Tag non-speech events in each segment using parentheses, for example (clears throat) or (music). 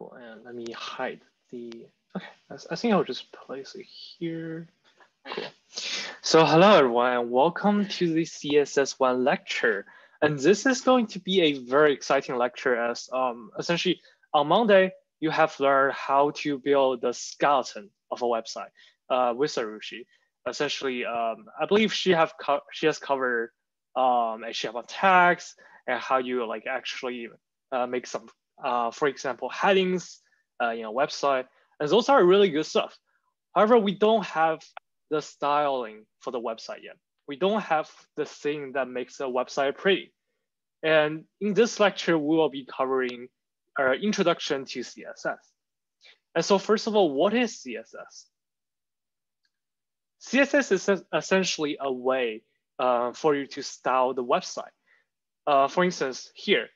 Cool, and let me hide the, okay, I think I'll just place it here. Cool. So hello everyone, and welcome to the CSS1 lecture. And this is going to be a very exciting lecture as um, essentially on Monday, you have learned how to build the skeleton of a website uh, with Arushi. Essentially, um, I believe she have she has covered um, HTML tags and how you like actually uh, make some, uh, for example, headings uh, in a website. And those are really good stuff. However, we don't have the styling for the website yet. We don't have the thing that makes a website pretty. And in this lecture, we will be covering our introduction to CSS. And so first of all, what is CSS? CSS is essentially a way uh, for you to style the website. Uh, for instance, here,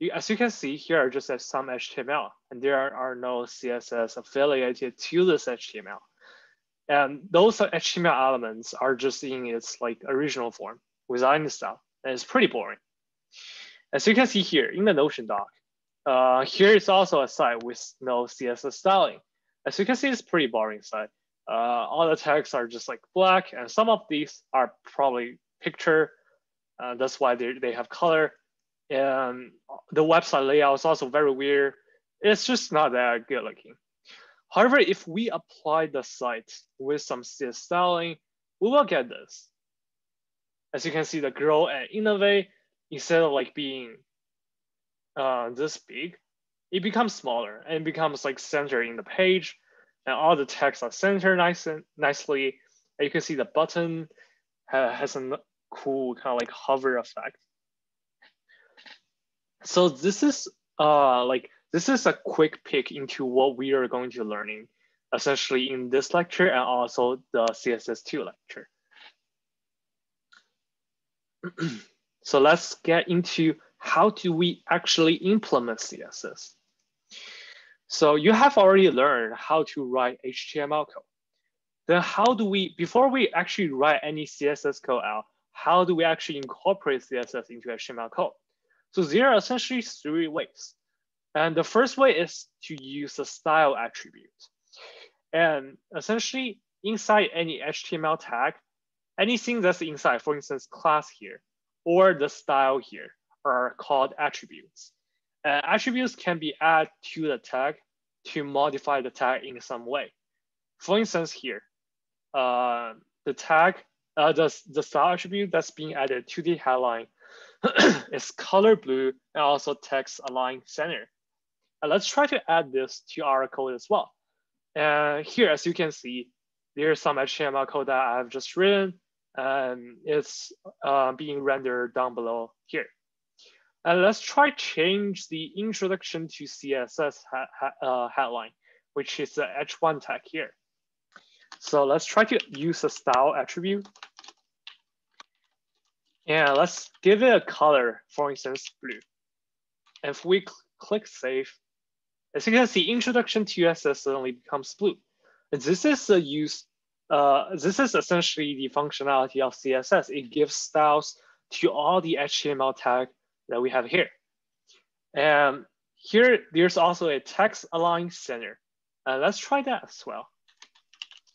you, as you can see, here are just some HTML, and there are no CSS affiliated to this HTML. And those HTML elements are just in its like original form without any style, and it's pretty boring. As you can see here in the Notion doc, uh, here is also a site with no CSS styling. As you can see, it's pretty boring site. Uh, all the tags are just like black, and some of these are probably picture. Uh, that's why they, they have color. And the website layout is also very weird. It's just not that good looking. However, if we apply the site with some CSS styling, we will get this. As you can see, the grow and innovate, instead of like being uh, this big, it becomes smaller and becomes like center in the page and all the text are centered nice and nicely. And you can see the button has a cool kind of like hover effect. So this is uh, like, this is a quick peek into what we are going to learning essentially in this lecture and also the CSS2 lecture. (clears throat) so let's get into how do we actually implement CSS. So you have already learned how to write HTML code. Then how do we, before we actually write any CSS code out, how do we actually incorporate CSS into HTML code? So there are essentially three ways. And the first way is to use the style attribute. And essentially inside any HTML tag, anything that's inside, for instance, class here, or the style here are called attributes. Uh, attributes can be added to the tag to modify the tag in some way. For instance, here, uh, the tag, uh, the, the style attribute that's being added to the headline (clears throat) is color blue and also text align center. And let's try to add this to our code as well. And here, as you can see, there's some HTML code that I've just written, and it's uh, being rendered down below here. And let's try change the introduction to CSS ha ha uh, headline, which is the H1 tag here. So let's try to use a style attribute. And let's give it a color, for instance, blue. If we cl click save, as you can see, introduction to CSS suddenly becomes blue. And this is a use, uh, this is essentially the functionality of CSS. It gives styles to all the HTML tag that we have here. And here, there's also a text align center. And let's try that as well.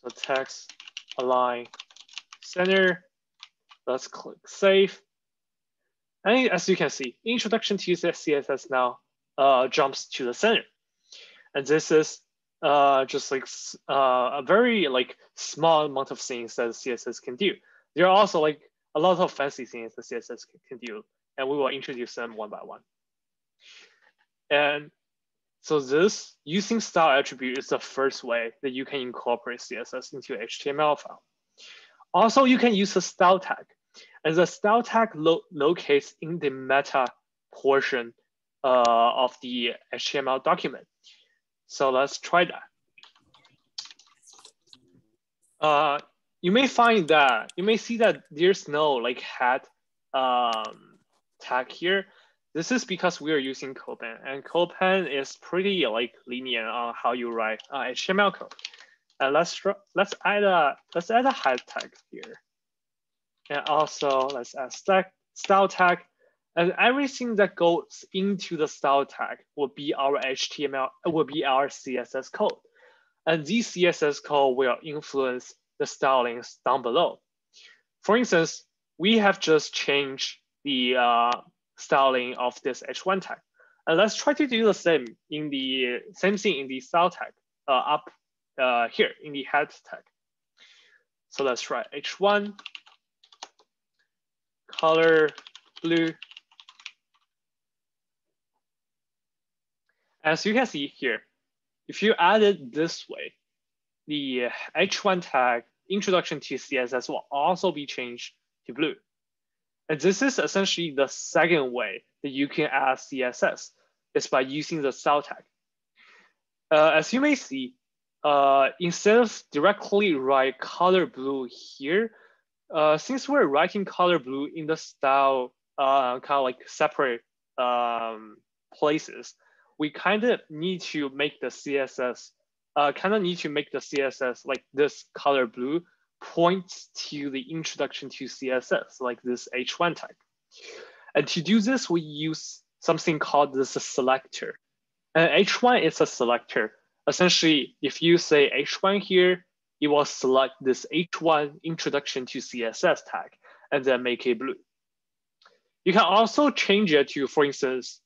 So text align center. Let's click save. And as you can see, introduction to CSS now uh, jumps to the center. And this is uh, just like uh, a very like small amount of things that CSS can do. There are also like a lot of fancy things that CSS can do and we will introduce them one by one. And so this using style attribute is the first way that you can incorporate CSS into HTML file. Also, you can use a style tag. And the style tag lo locates in the meta portion uh, of the HTML document. So let's try that. Uh, you may find that, you may see that there's no like head um, tag here. This is because we are using CodePen and CodePen is pretty like linear on how you write uh, HTML code. And let's let's add a let's add a head tag here. And also let's add stack, style tag. And everything that goes into the style tag will be our HTML, will be our CSS code. And these CSS code will influence the stylings down below. For instance, we have just changed the uh, styling of this H1 tag. And let's try to do the same in the same thing in the style tag uh, up uh, here in the head tag. So let's try H1, color blue. As you can see here, if you add it this way, the H1 tag introduction to CSS will also be changed to blue. And this is essentially the second way that you can add CSS is by using the style tag. Uh, as you may see, uh, instead of directly write color blue here, uh, since we're writing color blue in the style uh, kind of like separate um, places, we kind of need to make the CSS, uh, kind of need to make the CSS like this color blue points to the introduction to CSS, like this H1 tag. And to do this, we use something called this selector. And H1 is a selector. Essentially, if you say H1 here, it will select this H1 introduction to CSS tag and then make it blue. You can also change it to, for instance,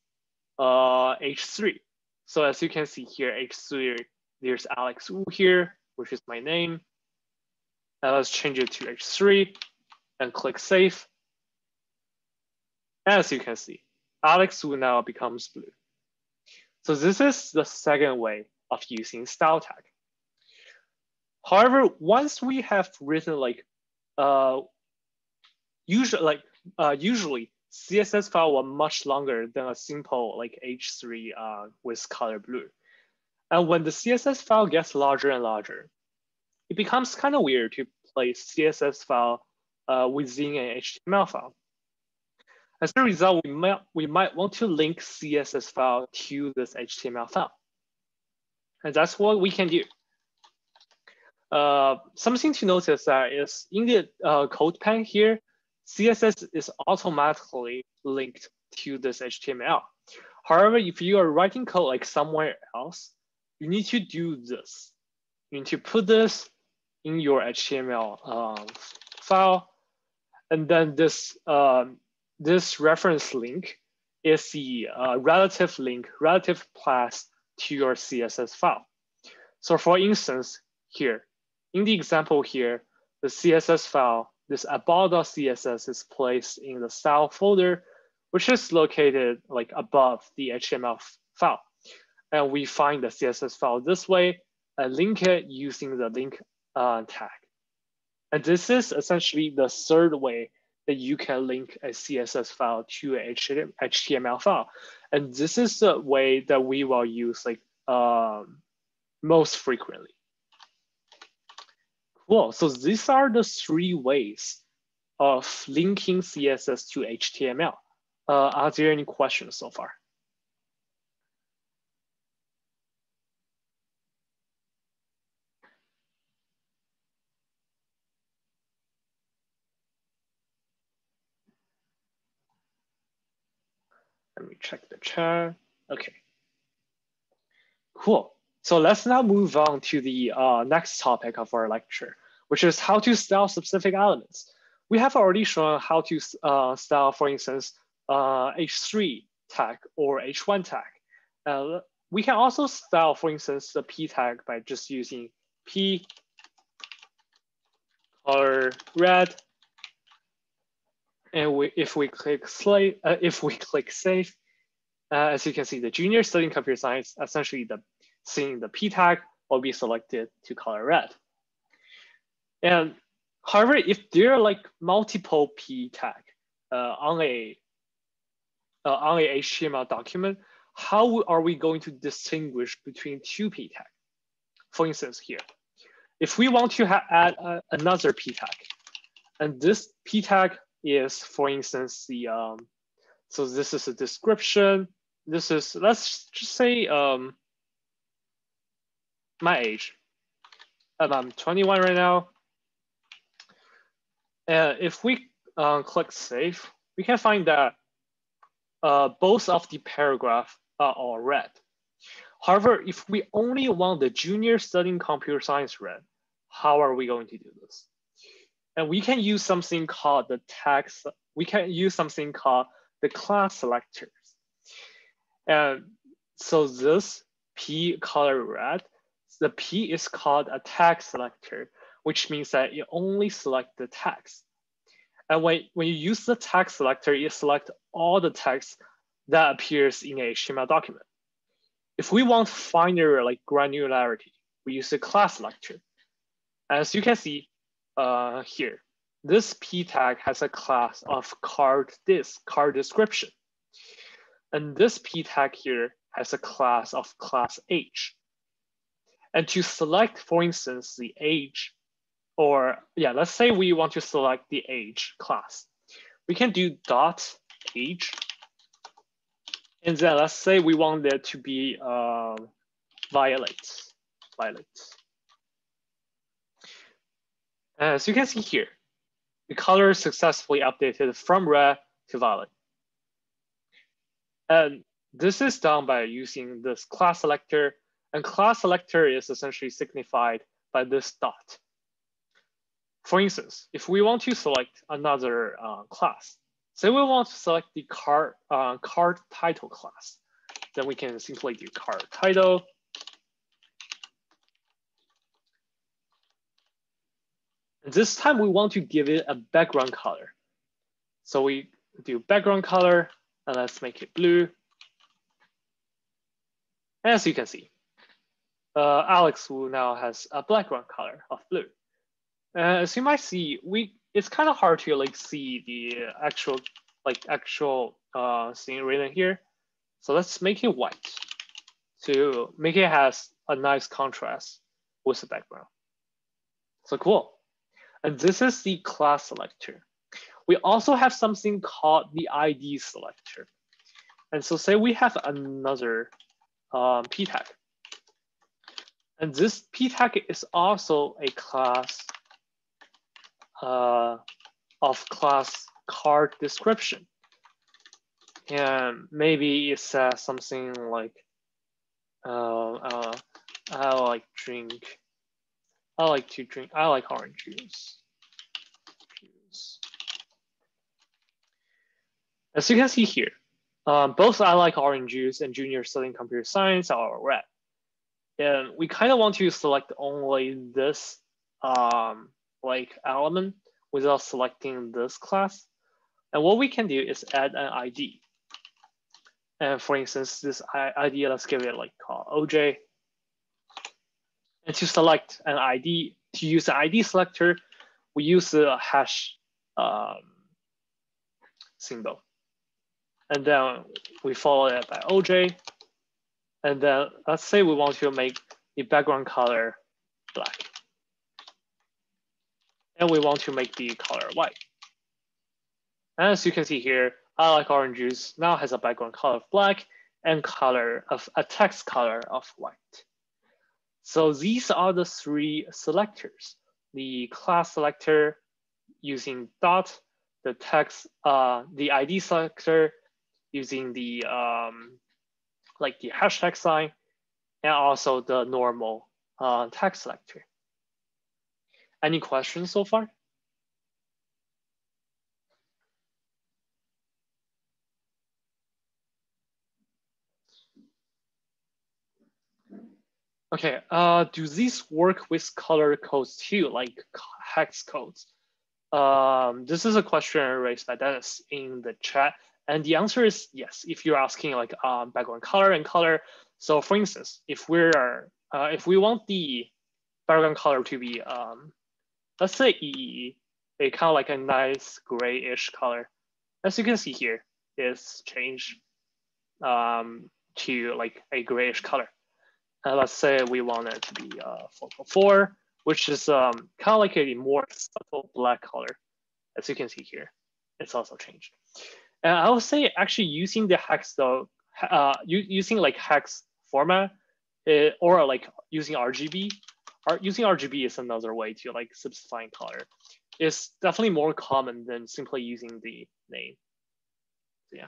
uh, H3. So as you can see here, H3, there's Alex Wu here, which is my name. Now let's change it to H3 and click save. As you can see, Alex Wu now becomes blue. So this is the second way of using style tag. However, once we have written like, uh, usually like uh, usually CSS file were much longer than a simple like H3 uh, with color blue. And when the CSS file gets larger and larger, it becomes kind of weird to place CSS file uh, within an HTML file. As a result, we might, we might want to link CSS file to this HTML file. And that's what we can do. Uh, something to notice that is in the uh, CodePen here, CSS is automatically linked to this HTML. However, if you are writing code like somewhere else, you need to do this. You need to put this in your HTML um, file, and then this um, this reference link is the uh, relative link, relative class to your CSS file. So for instance, here, in the example here, the CSS file, this about.css is placed in the style folder, which is located like above the HTML file. And we find the CSS file this way and link it using the link uh, tag. And this is essentially the third way that you can link a CSS file to a HTML file. And this is the way that we will use like um, most frequently. Cool, so these are the three ways of linking CSS to HTML. Uh, are there any questions so far? Let me check the chat. Okay. Cool. So let's now move on to the uh, next topic of our lecture, which is how to style specific elements. We have already shown how to uh, style, for instance, uh, H3 tag or H1 tag. Uh, we can also style, for instance, the P tag by just using P color red and we, if we click uh, if we (laughs) click save, uh, as you can see, the junior studying computer science, essentially the seeing the p tag will be selected to color red. And however, if there are like multiple p tag uh, on a uh, on a HTML document, how are we going to distinguish between two p tag? For instance, here, if we want to add uh, another p tag, and this p tag is, for instance, the, um, so this is a description. This is, let's just say um, my age. And I'm 21 right now. And if we uh, click save, we can find that uh, both of the paragraph are all red. However, if we only want the junior studying computer science red, how are we going to do this? And we can use something called the text, we can use something called the class selectors. And so this P color red, the P is called a tag selector, which means that you only select the text. And when, when you use the tag selector, you select all the text that appears in a HTML document. If we want finer like granularity, we use the class selector. As you can see uh, here, this p tag has a class of card this card description. And this p tag here has a class of class h. And to select, for instance, the age, or yeah, let's say we want to select the age class. We can do dot age and then let's say we want there to be uh, violet, violet. As you can see here, the color successfully updated from red to violet. And this is done by using this class selector and class selector is essentially signified by this dot. For instance, if we want to select another uh, class, Say we want to select the card, uh, card title class. Then we can simply do card title. This time we want to give it a background color. So we do background color and let's make it blue. As you can see, uh, Alex Wu now has a background color of blue. Uh, as you might see, we it's kind of hard to like see the actual like actual uh, thing written here. So let's make it white to make it has a nice contrast with the background. So cool. And this is the class selector. We also have something called the ID selector. And so say we have another um, p tag. And this p tag is also a class uh, of class card description. And maybe it says something like, uh, uh, I like drink, I like to drink, I like orange juice. As you can see here, um, both I like orange juice and junior studying computer science are red. And we kind of want to select only this um, like element without selecting this class. And what we can do is add an ID. And for instance, this ID, let's give it like call OJ. And to select an ID, to use the ID selector, we use the hash um, symbol. And then we follow it by OJ. And then let's say we want to make the background color black and we want to make the color white. As you can see here, I like orange juice now has a background color of black and color of a text color of white. So these are the three selectors. The class selector using dot, the text, uh, the ID selector using the um, like the hashtag sign, and also the normal uh, text selector. Any questions so far? Okay, uh, do these work with color codes too, like hex codes? Um, this is a question raised by Dennis in the chat. And the answer is yes, if you're asking like um, background color and color. So for instance, if we're, uh, if we want the background color to be um, let's say EE, a kind of like a nice grayish color. As you can see here, it's changed um, to like a grayish color. And let's say we want it to be uh, 444, which is um, kind of like a more subtle black color. As you can see here, it's also changed. And I would say actually using the hex though, uh, using like hex format it, or like using RGB using RGB is another way to like simplifying color. It's definitely more common than simply using the name. So yeah.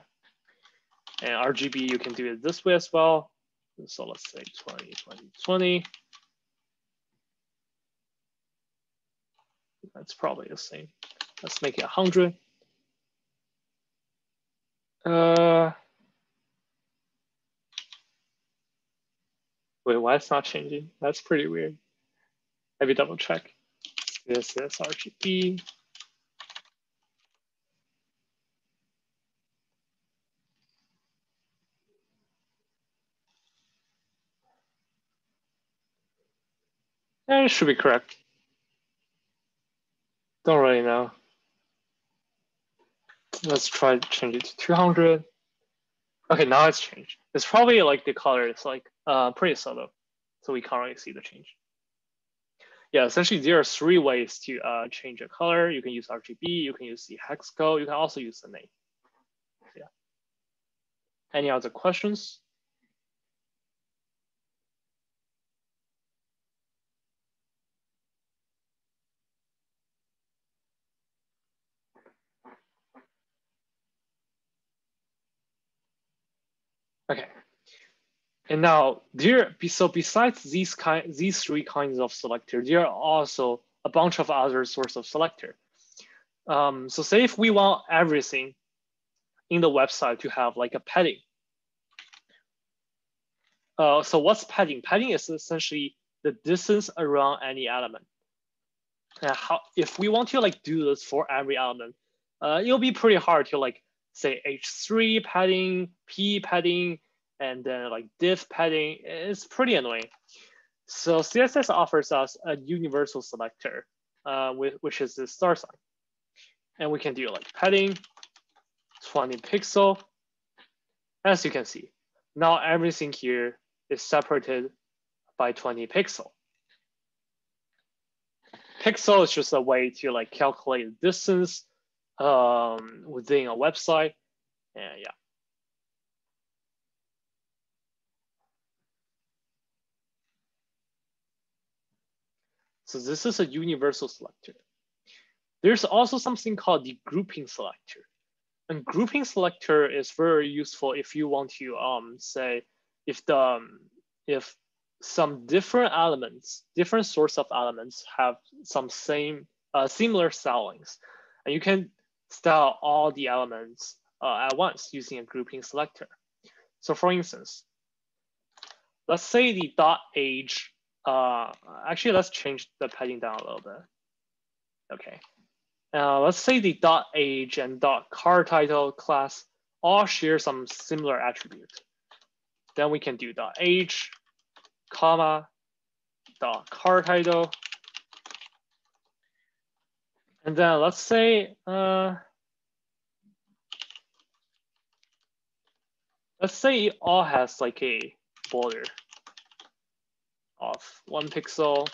And RGB, you can do it this way as well. So let's say 20, 20, 20. That's probably the same. Let's make it 100. Uh, wait, why it's not changing? That's pretty weird. Maybe double check. This is RGB. It should be correct. Don't really know. Let's try to change it to 200. Okay, now it's changed. It's probably like the color is like uh, pretty subtle, so we can't really see the change. Yeah, essentially there are three ways to uh, change a color. You can use RGB, you can use the hex code, you can also use the name. Yeah. Any other questions? Okay. And now there, so besides these kind, these three kinds of selector, there are also a bunch of other sorts of selector. Um, so say if we want everything in the website to have like a padding. Uh, so what's padding? Padding is essentially the distance around any element. And how, if we want to like do this for every element, uh, it'll be pretty hard to like say H3 padding, P padding, and then like div padding. is pretty annoying. So CSS offers us a universal selector, uh, with, which is the star sign. And we can do like padding, 20 pixel. As you can see, now everything here is separated by 20 pixel. Pixel is just a way to like calculate distance um, within a website. And yeah. So this is a universal selector. There's also something called the grouping selector. And grouping selector is very useful if you want to um, say if the um, if some different elements, different sorts of elements have some same uh, similar stylings, and you can style all the elements uh, at once using a grouping selector. So for instance, let's say the dot age, uh, actually let's change the padding down a little bit. Okay, uh, let's say the dot age and dot card title class all share some similar attribute. Then we can do dot age, comma, dot card title, and then let's say, uh, let's say it all has like a border of one pixel.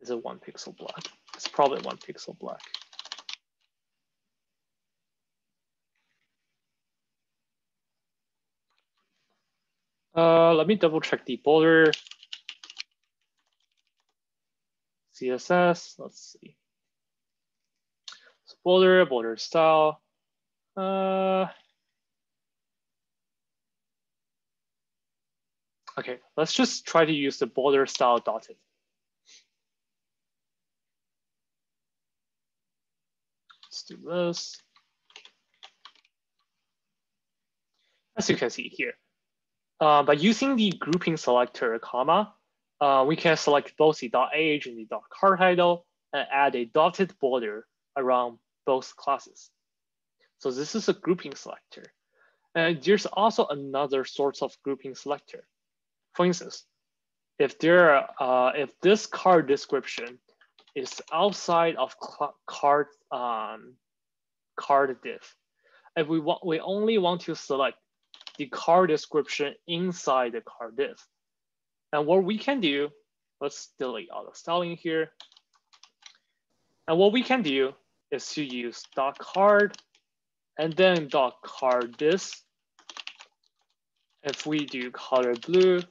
Is it one pixel black? It's probably one pixel black. Uh, let me double check the border. CSS, let's see. So border, border style. Uh, okay, let's just try to use the border style dotted. Let's do this. As you can see here, uh, by using the grouping selector comma, uh, we can select both the dot .age and the dot .card title and add a dotted border around both classes. So this is a grouping selector. And there's also another sort of grouping selector. For instance, if there uh, if this card description is outside of card um, card div, if we want we only want to select the card description inside the card div, and what we can do, let's delete all the styling here. And what we can do is to use dot card and then dot card this. If we do color blue,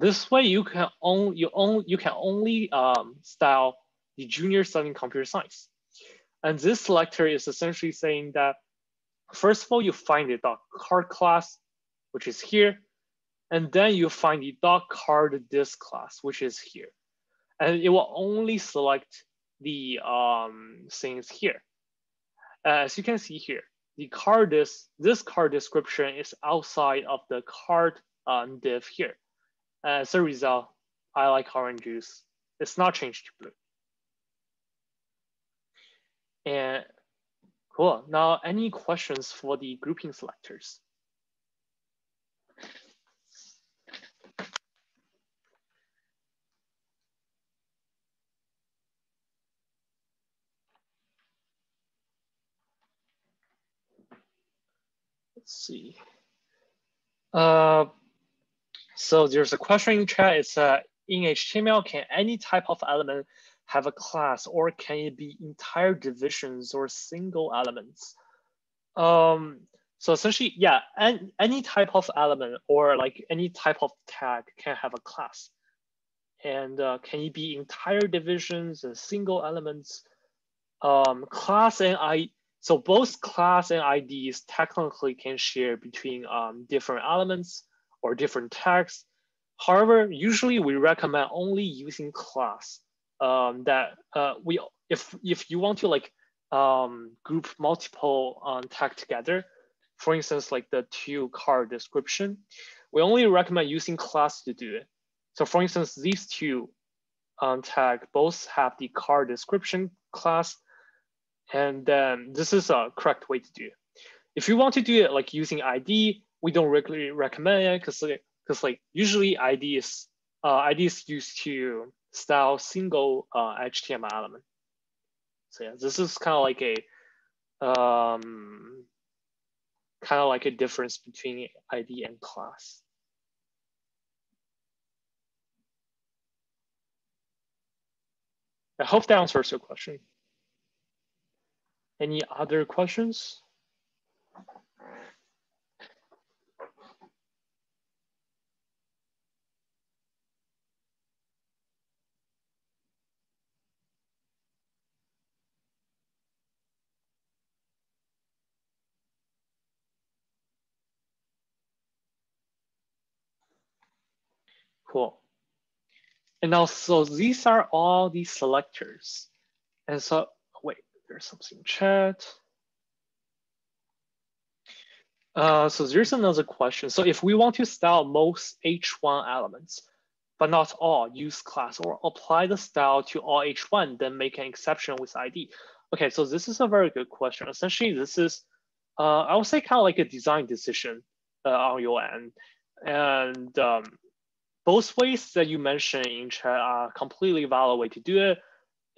this way you can only you only you can only um, style the junior studying computer science. And this selector is essentially saying that, first of all, you find the dot card class, which is here, and then you find the dot card this class, which is here. And it will only select the um, things here. As you can see here, the card is, this card description is outside of the card um, div here. As a result, I like orange juice. It's not changed to blue. And cool. Now, any questions for the grouping selectors? Let's see. Uh, so there's a question in chat. It's uh, in HTML, can any type of element have a class or can it be entire divisions or single elements? Um, so essentially, yeah, any, any type of element or like any type of tag can have a class. And uh, can it be entire divisions and single elements? Um, class and I, so both class and IDs technically can share between um, different elements or different tags. However, usually we recommend only using class um, that uh, we if if you want to like um, group multiple um, tag together, for instance, like the two card description, we only recommend using class to do it. So for instance, these two um, tag both have the card description class, and then this is a correct way to do it. If you want to do it like using ID, we don't regularly recommend it because because like usually ID is uh, used to style single uh, HTML element. So yeah, this is kind of like a um, kind of like a difference between ID and class. I hope that answers your question. Any other questions? Cool. And now, so these are all the selectors. And so, wait, there's something in chat. Uh, so there's another question. So if we want to style most H1 elements, but not all, use class or apply the style to all H1, then make an exception with ID. Okay, so this is a very good question. Essentially, this is, uh, I would say kind of like a design decision uh, on your end. And um, both ways that you mentioned in chat are completely valid way to do it.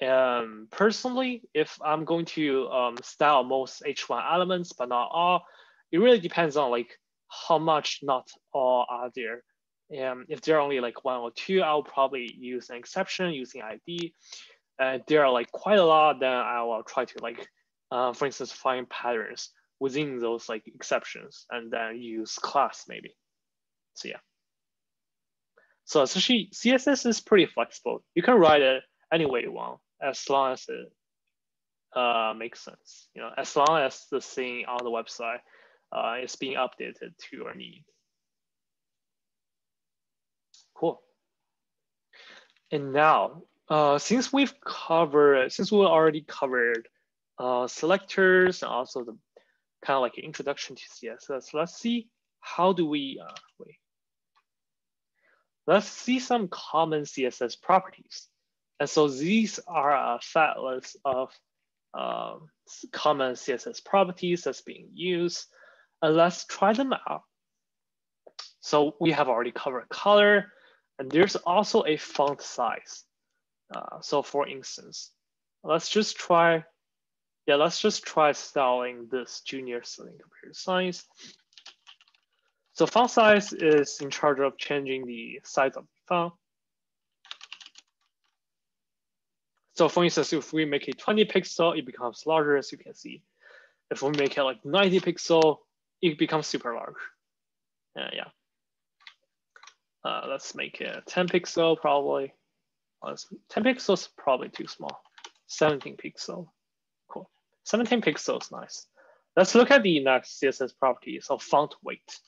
And personally, if I'm going to um, style most H1 elements, but not all, it really depends on like how much not all are there. And if there are only like one or two, I'll probably use an exception using ID. And there are like quite a lot, then I will try to like, uh, for instance, find patterns within those like exceptions and then use class maybe. So yeah. So essentially, CSS is pretty flexible. You can write it any way you want, as long as it uh, makes sense. You know, as long as the thing on the website uh, is being updated to your need. Cool. And now, uh, since we've covered, since we already covered uh, selectors and also the kind of like introduction to CSS, let's see how do we, uh, wait, Let's see some common CSS properties. And so these are a fat list of um, common CSS properties that's being used. And let's try them out. So we have already covered color, and there's also a font size. Uh, so for instance, let's just try, yeah, let's just try styling this junior studying computer science. So font size is in charge of changing the size of the font. So for instance, if we make it 20 pixel, it becomes larger as you can see. If we make it like 90 pixel, it becomes super large. Uh, yeah. Uh, let's make it 10 pixel probably. 10 pixels probably too small. 17 pixel. Cool. 17 pixels, nice. Let's look at the next CSS properties of font weight.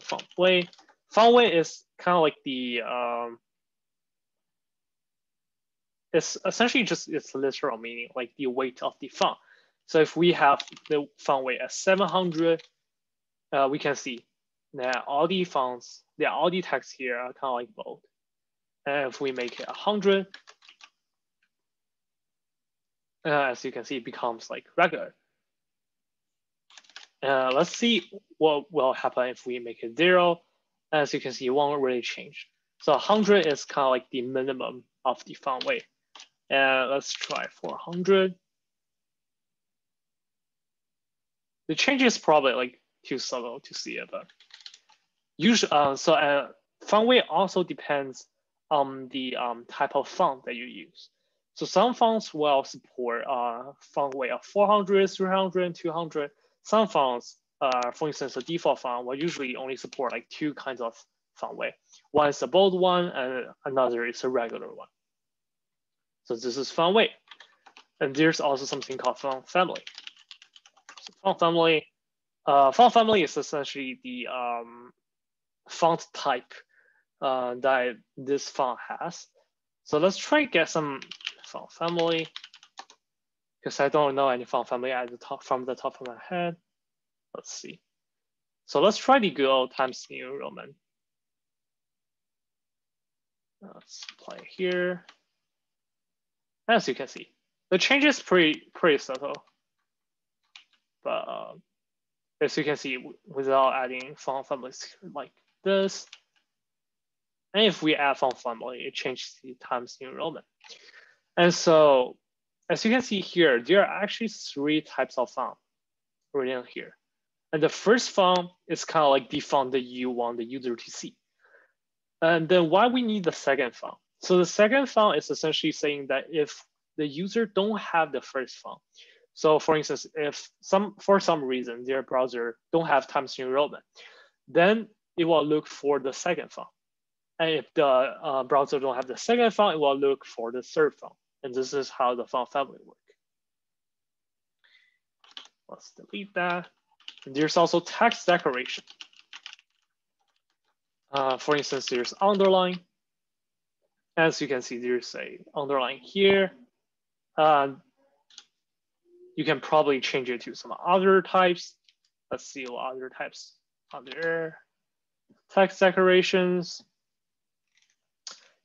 Font weight. Font weight is kind of like the um, it's essentially just its literal meaning, like the weight of the font. So if we have the font weight at 700, uh, we can see that all the fonts, that all the text here are kind of like bold. And if we make it 100, uh, as you can see, it becomes like regular. Uh, let's see what will happen if we make it zero. As you can see, it won't really change. So 100 is kind of like the minimum of the font weight. And let's try 400. The change is probably like too subtle to see it, but usually, uh, so uh, font weight also depends on the um, type of font that you use. So some fonts will support uh, font weight of 400, 300, 200. Some fonts, uh, for instance, the default font will usually only support like two kinds of font weight. One is a bold one and another is a regular one. So this is font weight. And there's also something called font family. So font family, uh, font family is essentially the um, font type uh, that this font has. So let's try to get some font family because I don't know any font family at the top from the top of my head. Let's see. So let's try the good old Times New Roman. Let's play here. As you can see, the change is pretty pretty subtle. But uh, as you can see, without adding font families like this, and if we add font family, it changes the Times New Roman. And so, as you can see here, there are actually three types of font written here. And the first font is kind of like the font that you want the user to see. And then why we need the second font? So the second font is essentially saying that if the user don't have the first font, so for instance, if some for some reason their browser don't have Times New Roman, then it will look for the second font. And if the uh, browser don't have the second font, it will look for the third font. And this is how the font family work. Let's delete that. And there's also text decoration. Uh, for instance, there's underline. As you can see, there's a underline here. Uh, you can probably change it to some other types. Let's see what other types are there. Text decorations.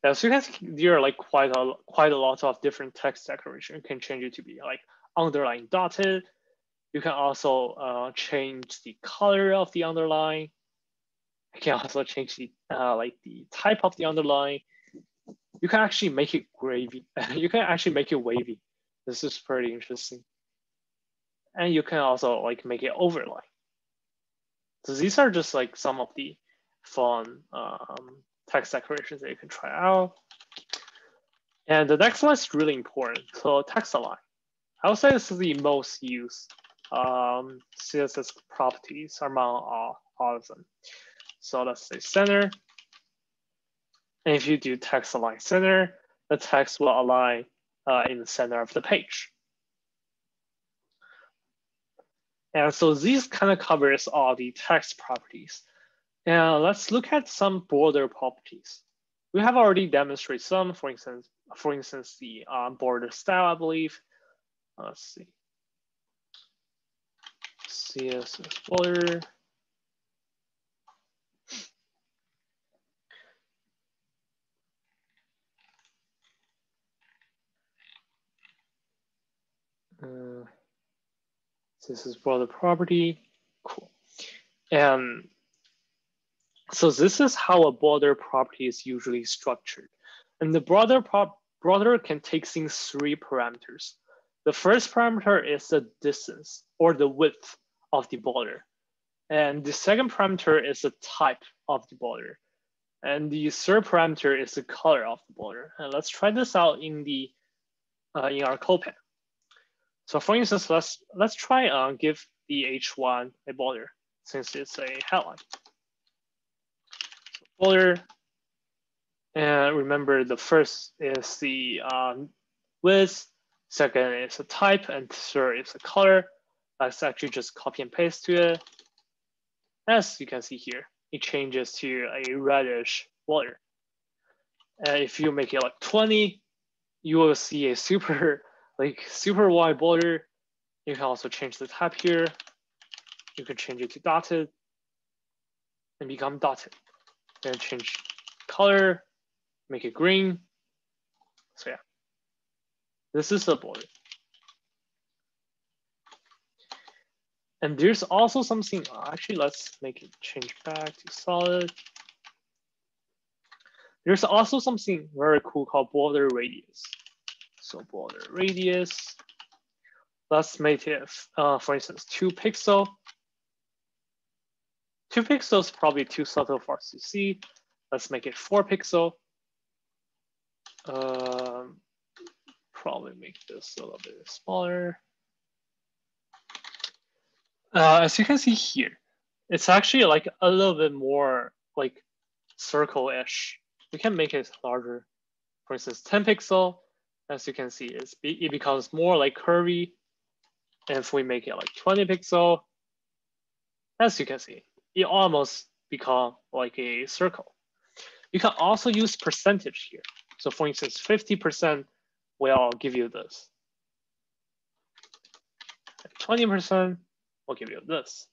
Yeah, so you can there are like quite a quite a lot of different text decoration. You can change it to be like underline dotted. You can also uh, change the color of the underline. You can also change the uh, like the type of the underline you can actually make it gravy. (laughs) you can actually make it wavy. This is pretty interesting. And you can also like make it overlay. So these are just like some of the fun um, text decorations that you can try out. And the next one is really important. So text align. I would say this is the most used um, CSS properties among all, all of them. So let's say center. And if you do text align center, the text will align uh, in the center of the page. And so this kind of covers all the text properties. And let's look at some border properties. We have already demonstrated some, for instance, for instance, the um, border style, I believe. Let's see. CSS border. Uh, this is the property. Cool. And so this is how a border property is usually structured. And the border, border can take in three parameters. The first parameter is the distance or the width of the border. And the second parameter is the type of the border. And the third parameter is the color of the border. And let's try this out in the uh, in our CodePen. So for instance, let's let's try and uh, give the H1 a border since it's a headline. Border, and remember the first is the um, width, Second is a type, and third is a color. Let's actually just copy and paste to it. As you can see here, it changes to a reddish border. And if you make it like 20, you will see a super, (laughs) like super wide border. You can also change the type here. You can change it to dotted and become dotted. Then change color, make it green. So yeah, this is the border. And there's also something, actually, let's make it change back to solid. There's also something very cool called border radius. So border radius, let's make it, uh, for instance, two pixel. Two pixels probably too subtle for us to see. Let's make it four pixel. Um, probably make this a little bit smaller. Uh, as you can see here, it's actually like a little bit more like circle-ish. We can make it larger. For instance, 10 pixel, as you can see, it's, it becomes more like curvy. And if we make it like 20 pixel, as you can see, it almost become like a circle. You can also use percentage here. So for instance, 50% will give you this. 20% will give you this.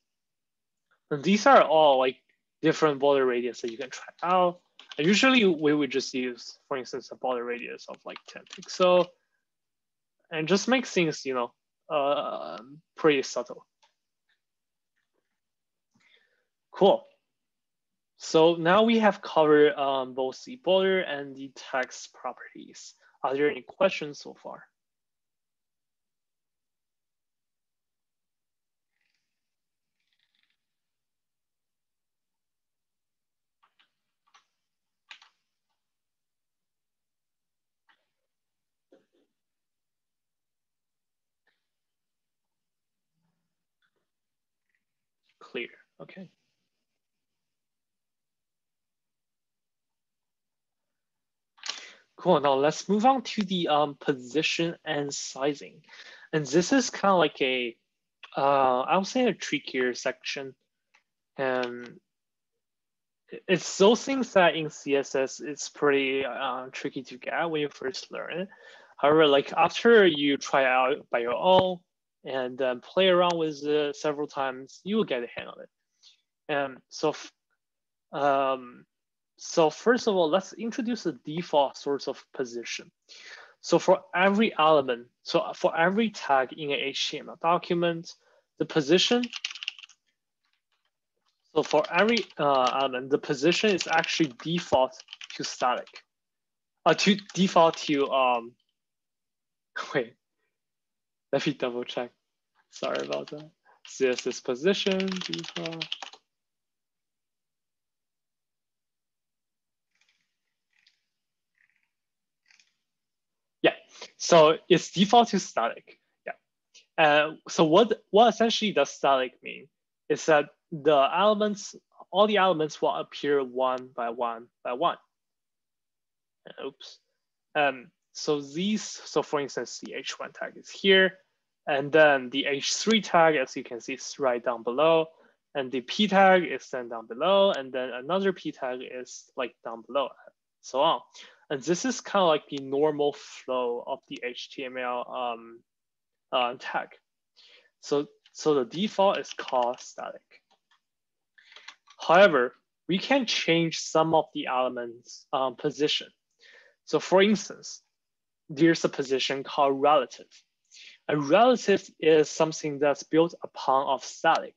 And these are all like different border radius that you can try out. And usually we would just use, for instance, a border radius of like 10 pixel and just make things, you know, uh, pretty subtle. Cool. So now we have covered um, both the border and the text properties. Are there any questions so far? Clear, okay. Cool. Now let's move on to the um, position and sizing. And this is kind of like a, uh, I would say a trickier section. And it's those things that in CSS, it's pretty uh, tricky to get when you first learn it. However, like after you try out by your own and play around with it several times, you will get a hang of it. And so um, so first of all, let's introduce the default source of position. So for every element, so for every tag in an HTML document, the position, so for every uh, element, the position is actually default to static, uh, to default to, um, (laughs) wait, let me double check. Sorry about that. CSS position, default. So it's default to static. Yeah. Uh, so what, what essentially does static mean is that the elements, all the elements will appear one by one by one. Oops. Um, so these, so for instance, the H1 tag is here, and then the H3 tag, as you can see, is right down below, and the P tag is then down below, and then another P tag is like down below, so on. And this is kind of like the normal flow of the HTML um, uh, tag. So, so the default is called static. However, we can change some of the elements um, position. So for instance, there's a position called relative. A relative is something that's built upon of static.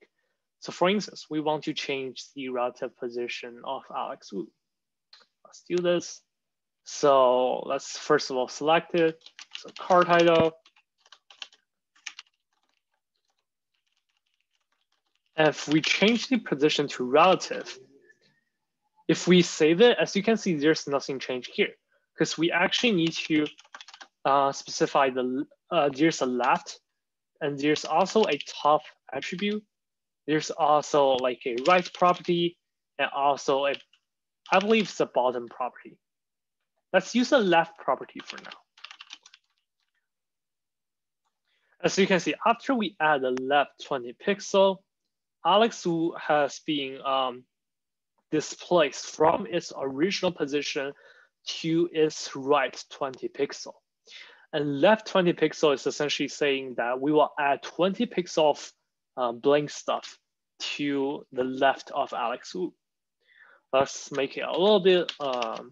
So for instance, we want to change the relative position of Alex Wu. Let's do this. So let's first of all select it. So card title. If we change the position to relative, if we save it, as you can see, there's nothing changed here because we actually need to uh, specify the, uh, there's a left and there's also a top attribute. There's also like a right property and also a, I believe it's a bottom property. Let's use the left property for now. As you can see, after we add the left 20 pixel, Alex Wu has been um, displaced from its original position to its right 20 pixel. And left 20 pixel is essentially saying that we will add 20 pixel of um, blank stuff to the left of Alex Wu. Let's make it a little bit um,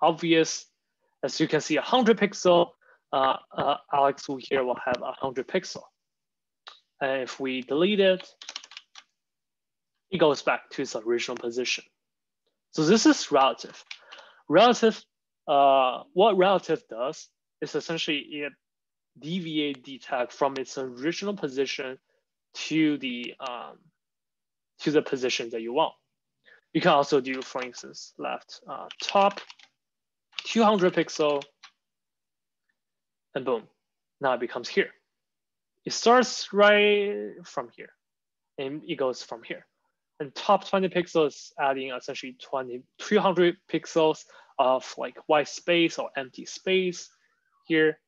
obvious. As you can see, 100 pixel, uh, uh, Alex here will have 100 pixel. And if we delete it, it goes back to its original position. So this is relative. Relative, uh, what relative does is essentially it deviate the tag from its original position to the um, to the position that you want. You can also do, for instance, left uh, top 200 pixel, and boom, now it becomes here. It starts right from here, and it goes from here. And top 20 pixels adding essentially 20, 300 pixels of like white space or empty space here.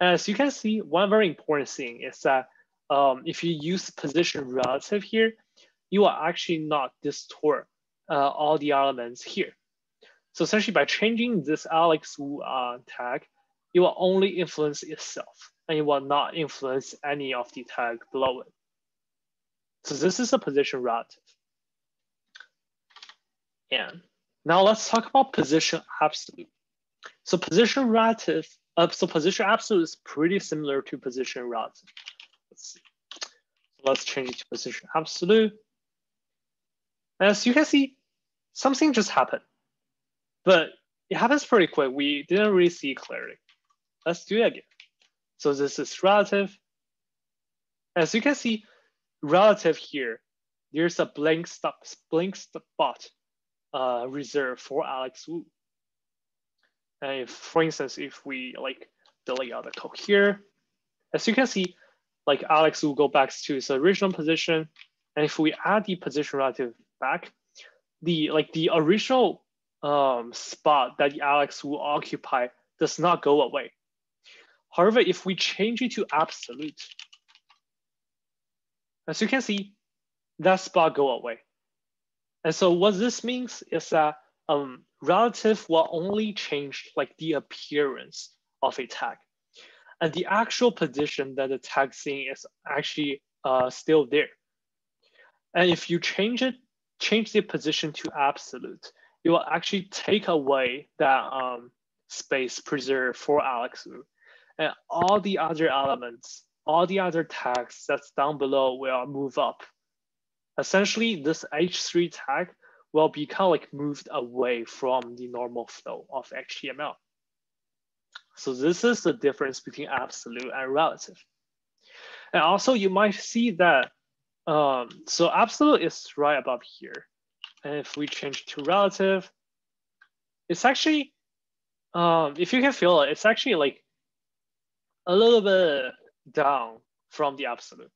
As you can see, one very important thing is that um, if you use position relative here, you will actually not distort uh, all the elements here. So essentially by changing this Alex Wu uh, tag, it will only influence itself and it will not influence any of the tag below it. So this is a position relative. And now let's talk about position absolute. So position relative, uh, so position absolute is pretty similar to position relative. Let's see. Let's change it to position absolute. As you can see, something just happened, but it happens pretty quick. We didn't really see clearly. Let's do it again. So this is relative. As you can see, relative here, there's a blank stop, blank spot uh, reserved for Alex Wu. And if, for instance, if we like delete all the code here, as you can see, like Alex will go back to his original position. And if we add the position relative back, the like the original um, spot that Alex will occupy does not go away. However, if we change it to absolute, as you can see, that spot go away. And so what this means is that um, relative will only change like the appearance of a tag and the actual position that the tag seeing is actually uh, still there. And if you change it, change the position to absolute, it will actually take away that um, space preserved for Alex. And all the other elements, all the other tags that's down below will move up. Essentially, this H3 tag will be kind of like moved away from the normal flow of HTML. So this is the difference between absolute and relative. And also you might see that, um, so absolute is right above here. And if we change to relative, it's actually, um, if you can feel it, it's actually like a little bit down from the absolute.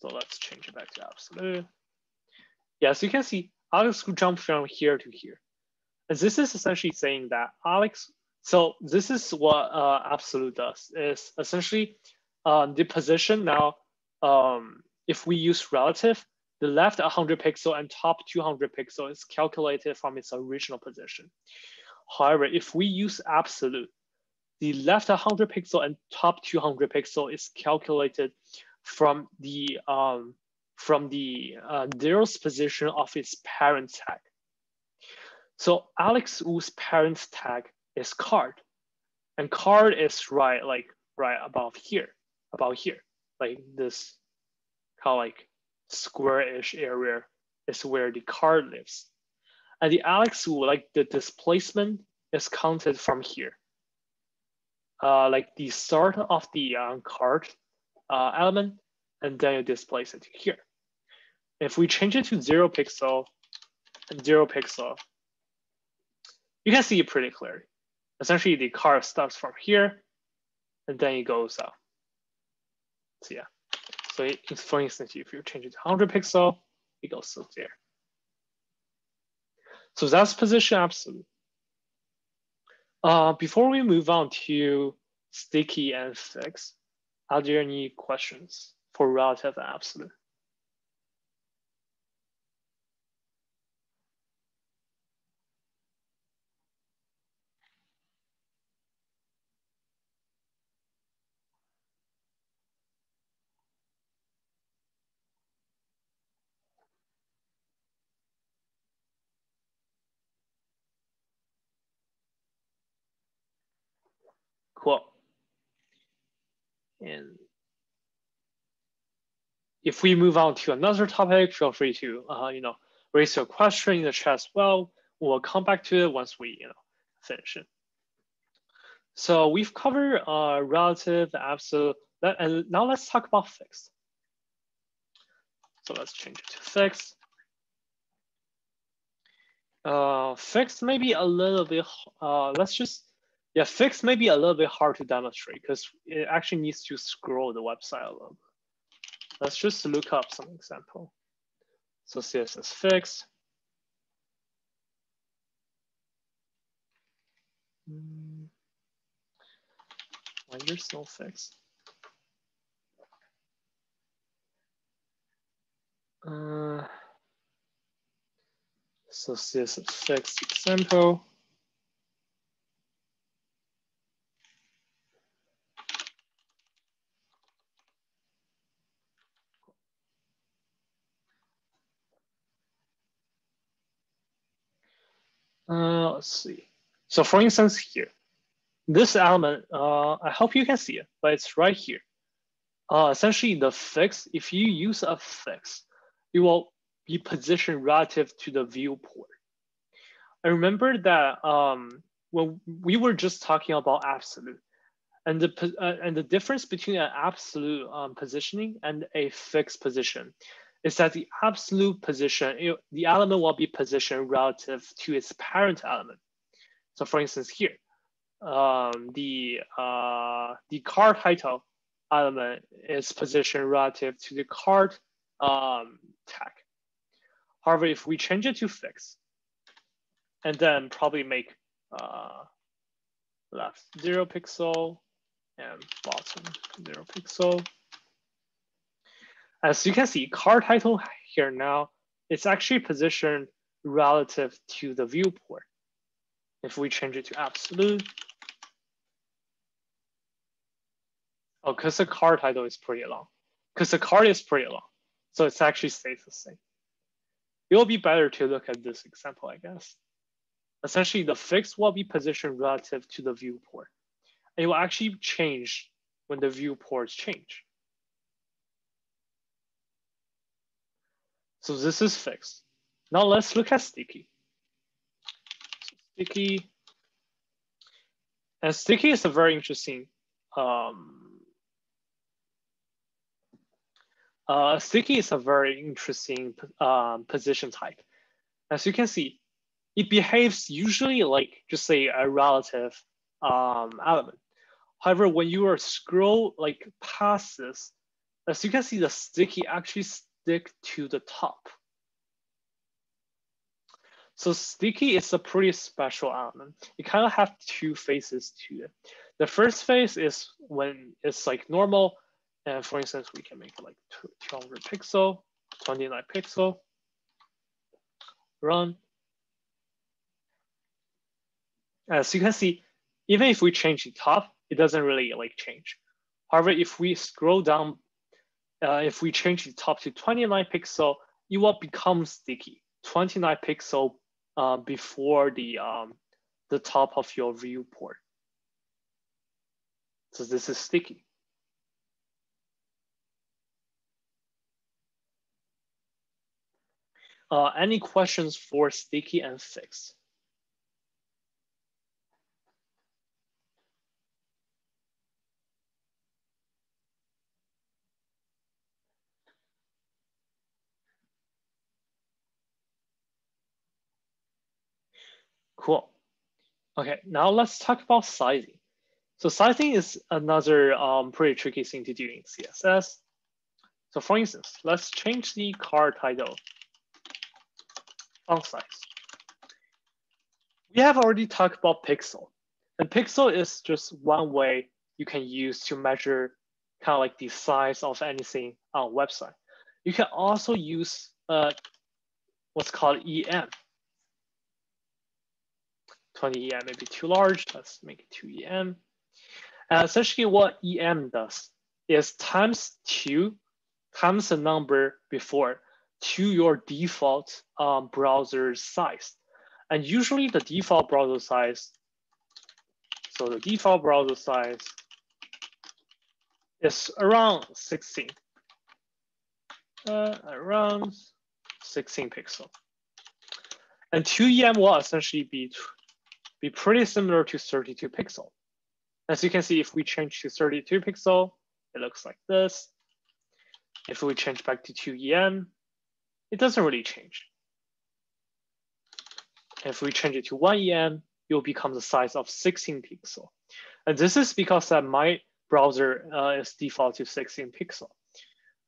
So let's change it back to absolute. Yeah, so you can see Alex will jump from here to here. And this is essentially saying that Alex so this is what uh, absolute does is essentially uh, the position now, um, if we use relative, the left 100 pixel and top 200 pixel is calculated from its original position. However, if we use absolute, the left 100 pixel and top 200 pixel is calculated from the um, from the uh, position of its parent tag. So Alex Wu's parent tag is card. And card is right, like right above here, about here, like this kind of like square-ish area is where the card lives. And the Alex Wu, like the displacement is counted from here. Uh, like the start of the uh, card uh, element, and then you displace it here. If we change it to zero pixel and zero pixel, you can see it pretty clearly essentially the car starts from here and then it goes up. So yeah, so it, for instance, if you change it to 100 pixel, it goes to there. So that's position absolute. Uh, before we move on to sticky and fix, Are there any questions for relative absolute? Cool. And if we move on to another topic, feel free to, uh, you know, raise your question in the chat as well. We'll come back to it once we, you know, finish it. So we've covered uh, relative, absolute, and now let's talk about fixed. So let's change it to fixed. Uh, fixed maybe a little bit, uh, let's just yeah, fixed may be a little bit hard to demonstrate because it actually needs to scroll the website a little bit. Let's just look up some example. So CSS fix. Hmm. Why there's no fix? Uh, so CSS fix example. Uh, let's see. So for instance here, this element, uh, I hope you can see it, but it's right here. Uh, essentially the fix, if you use a fix, it will be positioned relative to the viewport. I remember that um, when we were just talking about absolute, and the uh, and the difference between an absolute um, positioning and a fixed position is that the absolute position, it, the element will be positioned relative to its parent element. So for instance, here, um, the, uh, the card title element is positioned relative to the card um, tag. However, if we change it to fix, and then probably make uh, left zero pixel and bottom zero pixel, as you can see, card title here now, it's actually positioned relative to the viewport. If we change it to absolute, oh, because the card title is pretty long, because the card is pretty long, so it's actually stays the same. It will be better to look at this example, I guess. Essentially, the fix will be positioned relative to the viewport. It will actually change when the viewports change. So this is fixed. Now let's look at sticky. So sticky, and sticky is a very interesting, um, uh, sticky is a very interesting um, position type. As you can see, it behaves usually like just say a relative um, element. However, when you are scroll like past this, as you can see, the sticky actually stick to the top. So sticky is a pretty special element. It kind of have two phases to it. The first phase is when it's like normal. And for instance, we can make like 200 pixel, 29 pixel, run. As you can see, even if we change the top, it doesn't really like change. However, if we scroll down uh, if we change the top to 29 pixel, it will become sticky. 29 pixel uh, before the um, the top of your viewport. So this is sticky. Uh, any questions for sticky and fixed? Cool. Okay, now let's talk about sizing. So sizing is another um, pretty tricky thing to do in CSS. So for instance, let's change the card title font size. We have already talked about pixel. And pixel is just one way you can use to measure kind of like the size of anything on website. You can also use uh, what's called EM. 20 EM may be too large. Let's make it 2 EM. And essentially what EM does is times two times the number before to your default um, browser size. And usually the default browser size, so the default browser size is around 16, uh, around 16 pixel. And 2EM will essentially be, be pretty similar to 32 pixel. As you can see, if we change to 32 pixel, it looks like this. If we change back to 2EM, it doesn't really change. If we change it to 1EM, it will become the size of 16 pixel. And this is because that my browser uh, is default to 16 pixel.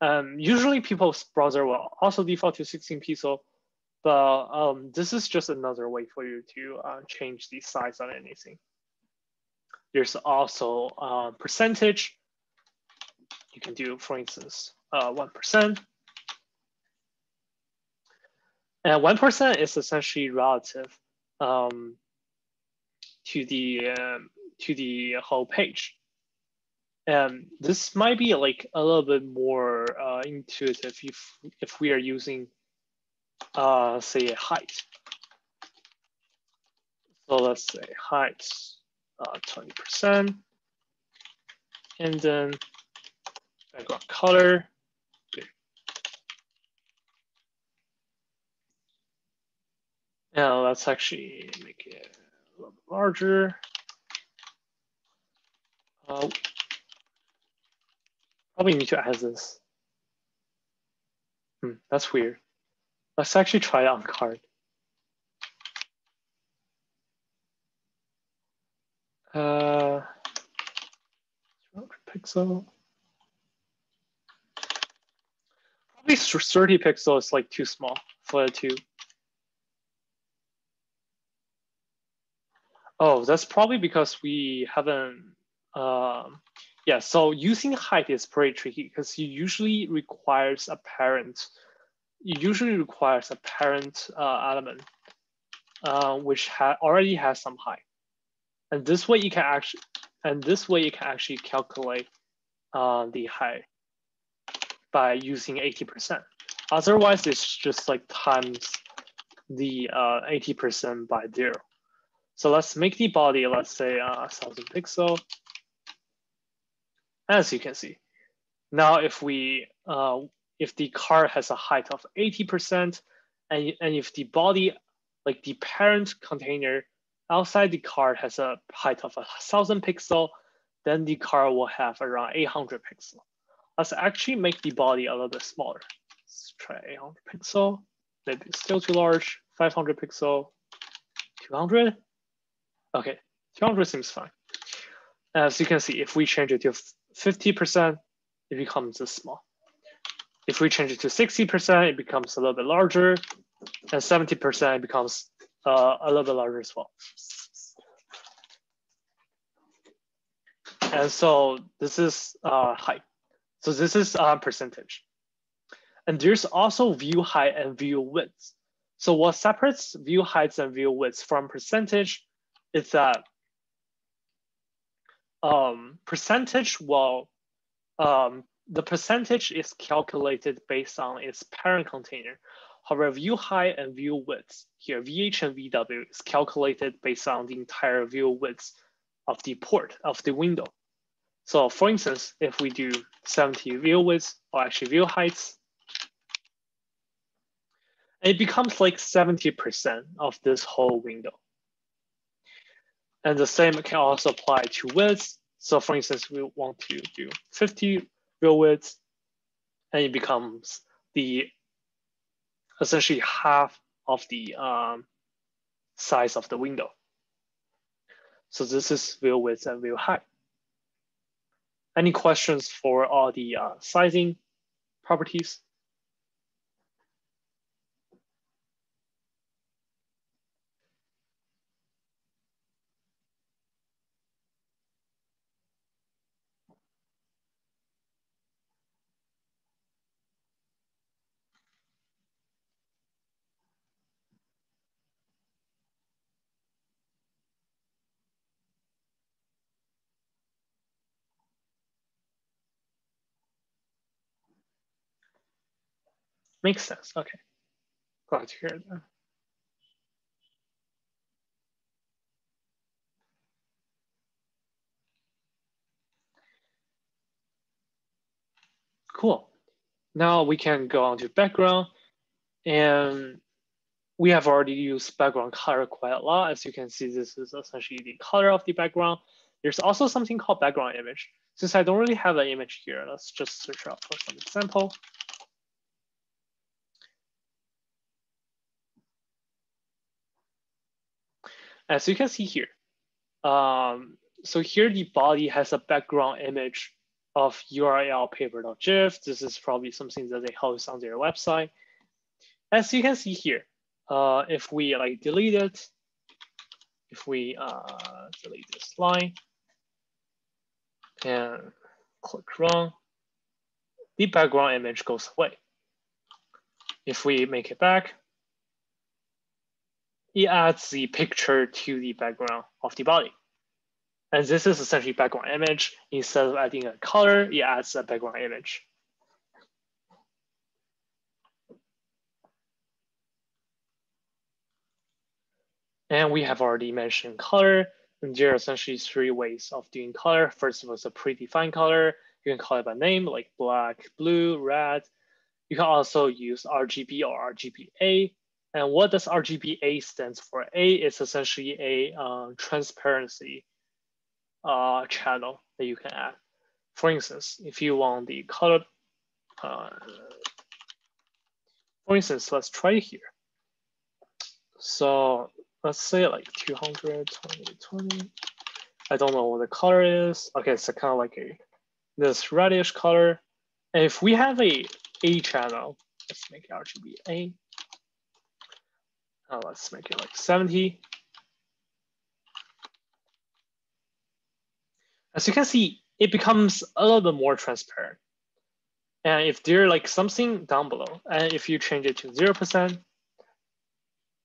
Um, usually people's browser will also default to 16 pixel, but um, this is just another way for you to uh, change the size on anything. There's also uh, percentage. You can do, for instance, 1%. Uh, and 1% is essentially relative um, to the um, to the whole page. And this might be like a little bit more uh, intuitive if if we are using uh, say height. So let's say height uh, 20%, and then background color Now let's actually make it a little bit larger. Uh, probably need to add this. Hmm, that's weird. Let's actually try it on card. Uh, pixel. Probably 30 pixels is like too small for the two. Oh, that's probably because we haven't, um, yeah, so using height is pretty tricky because you usually requires a parent, it usually requires a parent uh, element, uh, which ha already has some height. And this way you can actually, and this way you can actually calculate uh, the height by using 80%. Otherwise, it's just like times the 80% uh, by zero. So let's make the body, let's say a uh, thousand pixel. As you can see, now if we, uh, if the car has a height of 80% and, and if the body, like the parent container outside the car has a height of a thousand pixel, then the car will have around 800 pixel. Let's actually make the body a little bit smaller. Let's try 800 pixel, maybe still too large, 500 pixel, 200. Okay, 200 seems fine. As you can see, if we change it to 50%, it becomes this small. If we change it to 60%, it becomes a little bit larger, and 70% becomes uh, a little bit larger as well. And so this is uh, height. So this is uh, percentage. And there's also view height and view width. So what separates view heights and view widths from percentage is that um, percentage will, um, the percentage is calculated based on its parent container. However, view height and view width, here VH and VW is calculated based on the entire view width of the port, of the window. So for instance, if we do 70 view width, or actually view heights, it becomes like 70% of this whole window. And the same can also apply to width. So for instance, we want to do 50 real width, and it becomes the essentially half of the um, size of the window. So this is view width and view height. Any questions for all the uh, sizing properties? Makes sense. Okay. Glad to hear that. Cool. Now we can go on to background and we have already used background color quite a lot. As you can see, this is essentially the color of the background. There's also something called background image. Since I don't really have an image here, let's just search out for some example. As you can see here, um, so here the body has a background image of URL paper.gif. This is probably something that they host on their website. As you can see here, uh, if we like delete it, if we uh, delete this line and click run, the background image goes away. If we make it back, it adds the picture to the background of the body. And this is essentially background image. Instead of adding a color, it adds a background image. And we have already mentioned color. And there are essentially three ways of doing color. First of all, it's a predefined color. You can call it by name like black, blue, red. You can also use RGB or RGBA. And what does RGBA stands for? A is essentially a uh, transparency uh, channel that you can add. For instance, if you want the color, uh, for instance, let's try here. So let's say like 200, 20, 20. I don't know what the color is. Okay, it's kind of like a this reddish color. And if we have a A channel, let's make it RGB A. Uh, let's make it like 70. As you can see, it becomes a little bit more transparent. And if there's like something down below, and if you change it to 0%,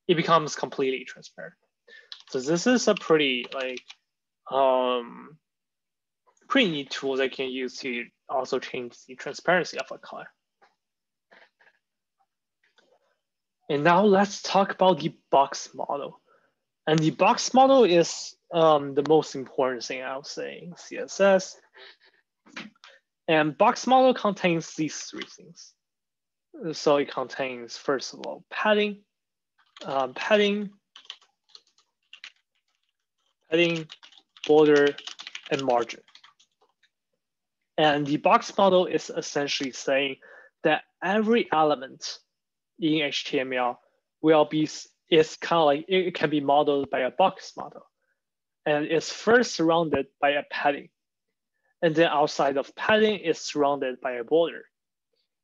it becomes completely transparent. So this is a pretty like um, pretty neat tool that you can use to also change the transparency of a color. And now let's talk about the box model. And the box model is um, the most important thing I would say in CSS. And box model contains these three things. So it contains, first of all, padding, um, padding, padding, border, and margin. And the box model is essentially saying that every element in HTML will be it's kind of like it can be modeled by a box model. And it's first surrounded by a padding. And then outside of padding is surrounded by a border.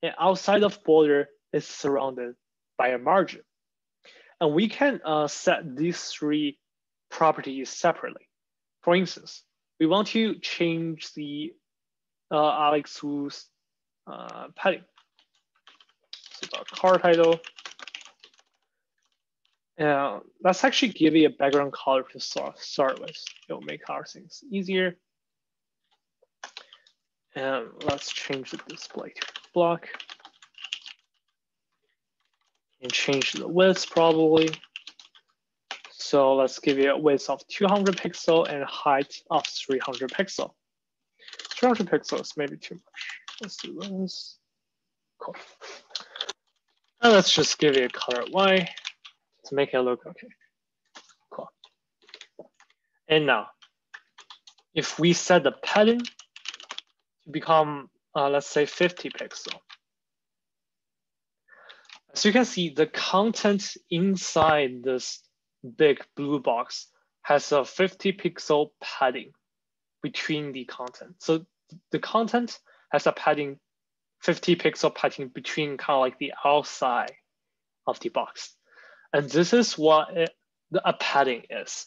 And outside of border is surrounded by a margin. And we can uh, set these three properties separately. For instance, we want to change the uh, Alex Wu's uh, padding. Card title uh, let's actually give it a background color to start, start with. It'll make our things easier. And let's change the display to block. And change the width probably. So let's give it a width of 200 pixel and height of 300 pixel. 300 pixels maybe too much. Let's do this. Cool. And let's just give it a color Y to make it look okay. Cool. And now, if we set the padding to become, uh, let's say 50 pixel. As you can see, the content inside this big blue box has a 50 pixel padding between the content. So the content has a padding, 50 pixel padding between kind of like the outside of the box. And this is what it, a padding is.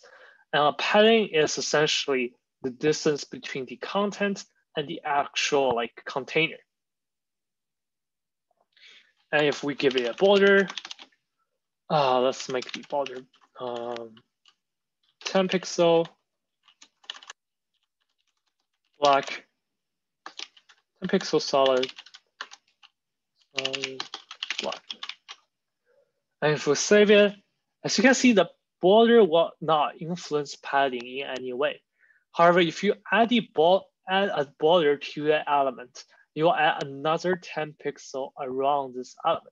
And a padding is essentially the distance between the content and the actual like container. And if we give it a border, uh, let's make the border um, 10 pixel, black, 10 pixel solid, um. And for we as you can see, the border will not influence padding in any way. However, if you add, the ball, add a border to the element, you will add another 10 pixel around this element.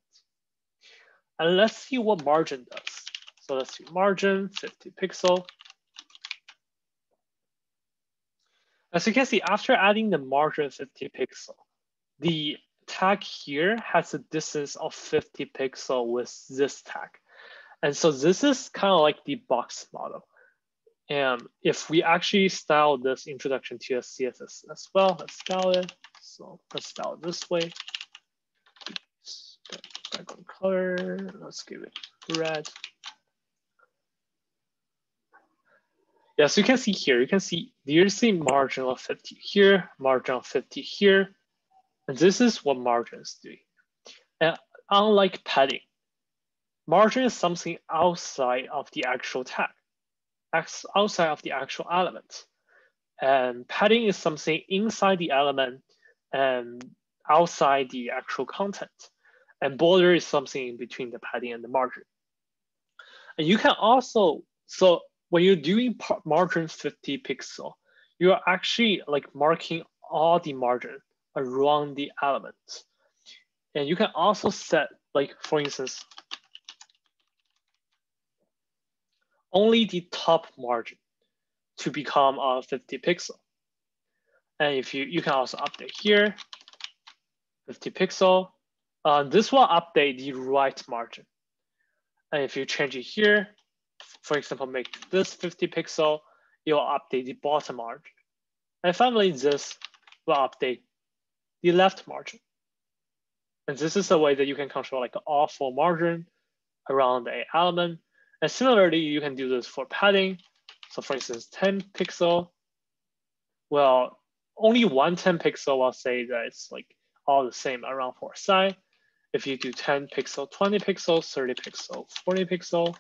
And let's see what margin does. So let's do margin 50 pixel. As you can see, after adding the margin 50 pixel, the tag here has a distance of 50 pixel with this tag. And so this is kind of like the box model. And if we actually style this introduction to a CSS as well, let's style it. So let's style it this way. Background color, let's give it red. Yeah, so you can see here, you can see there's a margin of 50 here, margin of 50 here. And this is what margin is doing. And unlike padding, margin is something outside of the actual tag, outside of the actual element. And padding is something inside the element and outside the actual content. And border is something in between the padding and the margin. And you can also, so when you're doing margin 50 pixel, you're actually like marking all the margin around the element. And you can also set like, for instance, only the top margin to become a 50 pixel. And if you, you can also update here, 50 pixel. Uh, this will update the right margin. And if you change it here, for example, make this 50 pixel, it will update the bottom margin. And finally, this will update the left margin. And this is a way that you can control like all four margin around a element. And similarly, you can do this for padding. So for instance, 10 pixel, well, only one 10 pixel will say that it's like all the same around four side. If you do 10 pixel, 20 pixel, 30 pixel, 40 pixel,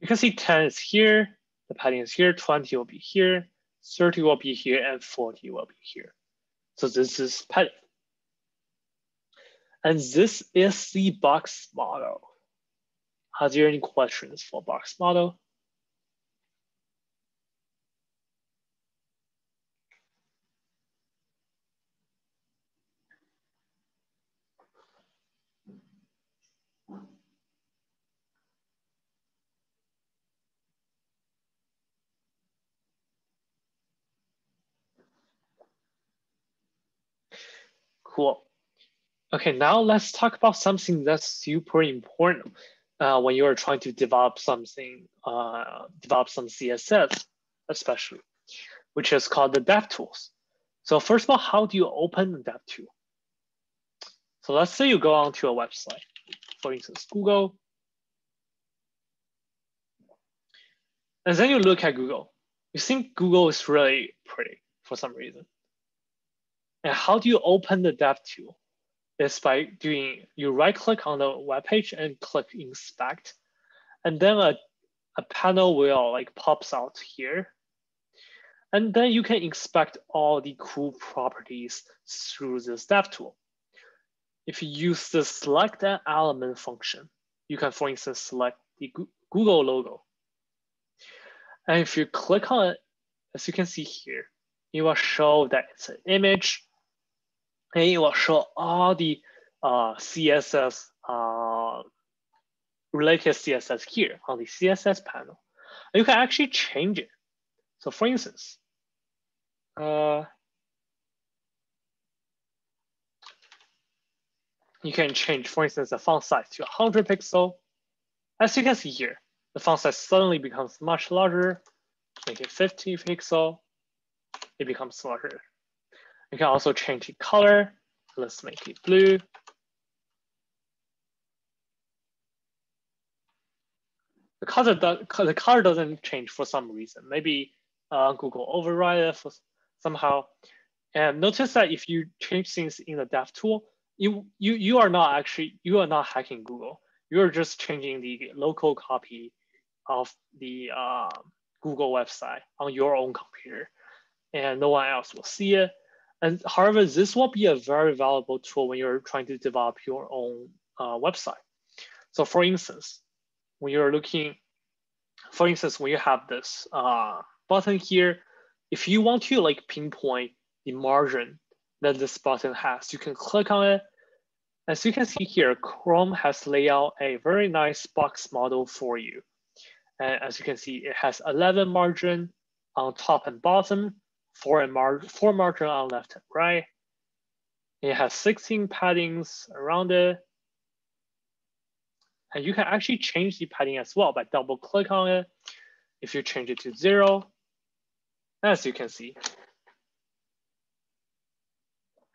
you can see 10 is here, the padding is here, 20 will be here, 30 will be here, and 40 will be here. So this is padding. And this is the box model. Are there any questions for box model? Cool. Okay, now let's talk about something that's super important uh, when you are trying to develop something, uh, develop some CSS, especially, which is called the DevTools. So first of all, how do you open the DevTool? So let's say you go onto a website, for instance, Google. And then you look at Google. You think Google is really pretty for some reason. And how do you open the DevTool? Is by doing, you right click on the web page and click inspect. And then a, a panel will like pops out here. And then you can inspect all the cool properties through this DevTool. If you use the select an element function, you can, for instance, select the Google logo. And if you click on it, as you can see here, it will show that it's an image and it will show all the uh, CSS uh, related CSS here on the CSS panel. And you can actually change it. So for instance, uh, you can change, for instance, the font size to 100 pixel. As you can see here, the font size suddenly becomes much larger. Make it 50 pixel. It becomes larger. You can also change the color. Let's make it blue. The color, the color doesn't change for some reason. Maybe uh, Google override it for somehow. And notice that if you change things in the dev tool, you, you, you are not actually, you are not hacking Google. You're just changing the local copy of the uh, Google website on your own computer and no one else will see it. And however, this will be a very valuable tool when you're trying to develop your own uh, website. So for instance, when you're looking, for instance, when you have this uh, button here, if you want to like pinpoint the margin that this button has, you can click on it. As you can see here, Chrome has laid out a very nice box model for you. And as you can see, it has 11 margin on top and bottom, four, and four margin on left and right. It has 16 paddings around it. And you can actually change the padding as well by double click on it. If you change it to zero, as you can see,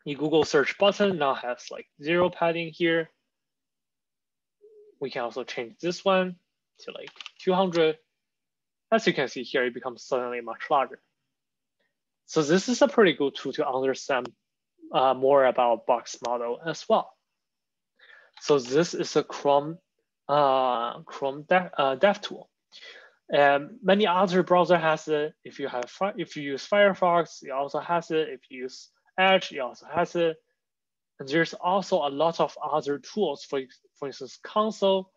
the Google search button now has like zero padding here. We can also change this one to like 200. As you can see here, it becomes suddenly much larger. So this is a pretty good tool to understand uh, more about box model as well. So this is a Chrome uh, Chrome dev, uh, dev tool. And many other browser has it. If you have if you use Firefox, it also has it. If you use Edge, it also has it. And there's also a lot of other tools, for, for instance, console,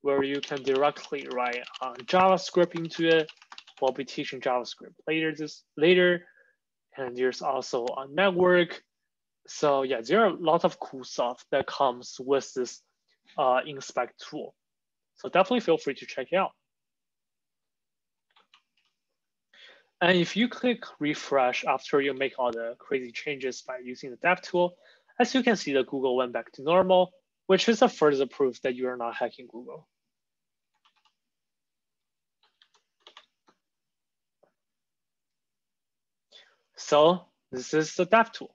where you can directly write uh, JavaScript into it. We'll be teaching JavaScript later this later. And there's also a network. So yeah, there are a lot of cool stuff that comes with this uh, inspect tool. So definitely feel free to check it out. And if you click refresh after you make all the crazy changes by using the dev tool, as you can see, the Google went back to normal, which is a further proof that you are not hacking Google. So this is the dev tool.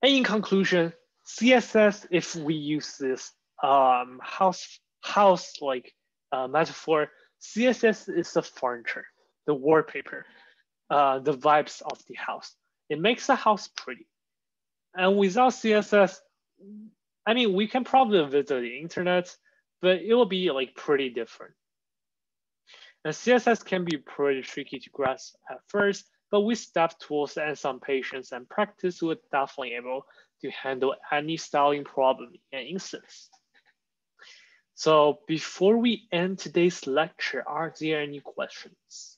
And in conclusion, CSS, if we use this um, house house like uh, metaphor, CSS is the furniture the wallpaper, uh, the vibes of the house. It makes the house pretty. And without CSS, I mean, we can probably visit the internet, but it will be like pretty different. And CSS can be pretty tricky to grasp at first, but with step tools and some patience and practice, we're definitely able to handle any styling problem in an instance. So before we end today's lecture, are there any questions?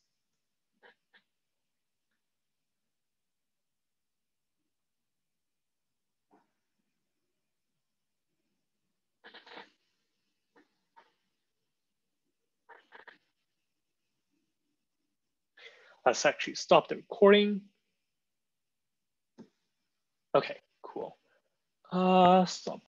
Let's actually stop the recording. Okay, cool. Uh, stop.